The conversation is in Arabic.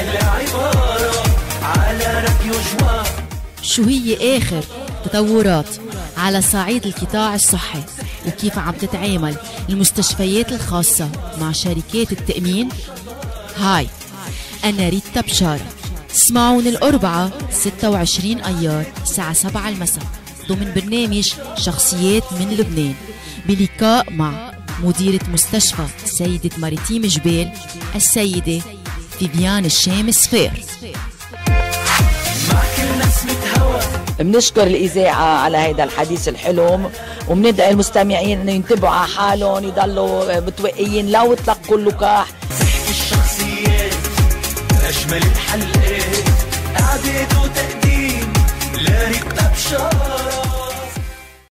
العبارة على راديو شو هي آخر تطورات على صعيد القطاع الصحي؟ وكيف عم تتعامل المستشفيات الخاصة مع شركات التأمين؟ هاي أنا ريتا بشارة. اسمعوني الأربعة 26 أيار الساعة 7 المساء ضمن برنامج شخصيات من لبنان. بلقاء مع مديرة مستشفى سيدة ماريتيم جبال السيدة فيبيان الشام صفير. بنشكر الإذاعة على هذا الحديث الحلو وبندعي المستمعين إنه ينتبهوا على حالهم يضلوا متوقيين لا يطلقوا اللقاح. الشخصيات أجمل الحلقات إعداد وتقديم لاري بشارة